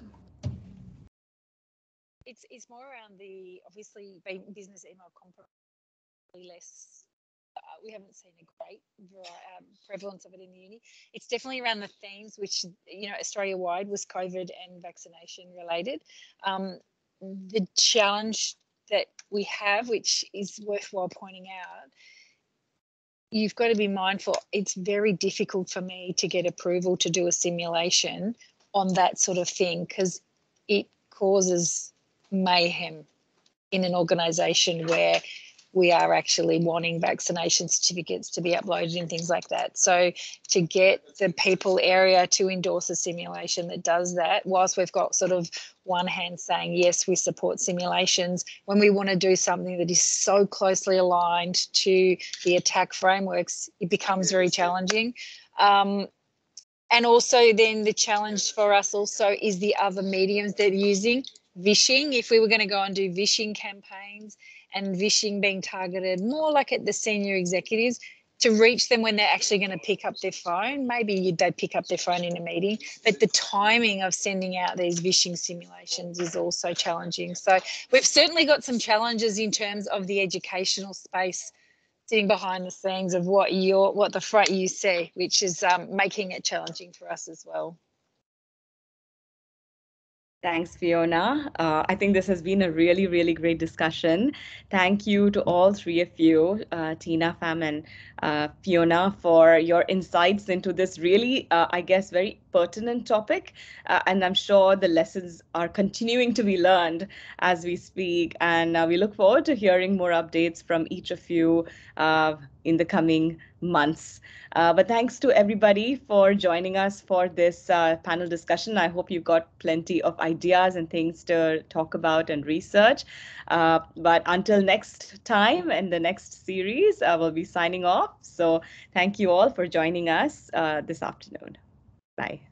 It's, it's more around the obviously business email less uh, we haven't seen a great um, prevalence of it in the uni. It's definitely around the themes, which you know Australia wide was COVID and vaccination related. Um, the challenge that we have, which is worthwhile pointing out, you've got to be mindful. It's very difficult for me to get approval to do a simulation on that sort of thing because it causes mayhem in an organisation where we are actually wanting vaccination certificates to be uploaded and things like that. So to get the people area to endorse a simulation that does that, whilst we've got sort of one hand saying yes, we support simulations, when we want to do something that is so closely aligned to the attack frameworks, it becomes very challenging. Um, and also then the challenge for us also is the other mediums they're using, vishing. If we were going to go and do vishing campaigns, and vishing being targeted more like at the senior executives to reach them when they're actually going to pick up their phone. Maybe they pick up their phone in a meeting, but the timing of sending out these vishing simulations is also challenging. So we've certainly got some challenges in terms of the educational space sitting behind the scenes of what you're what the front you see, which is um, making it challenging for us as well. Thanks, Fiona. Uh, I think this has been a really, really great discussion. Thank you to all three of you, uh, Tina, Pham, and uh, Fiona, for your insights into this really, uh, I guess, very pertinent topic. Uh, and I'm sure the lessons are continuing to be learned as we speak. And uh, we look forward to hearing more updates from each of you in the coming months. Uh, but thanks to everybody for joining us for this uh, panel discussion. I hope you got plenty of ideas and things to talk about and research. Uh, but until next time and the next series, I will be signing off. So thank you all for joining us uh, this afternoon. Bye.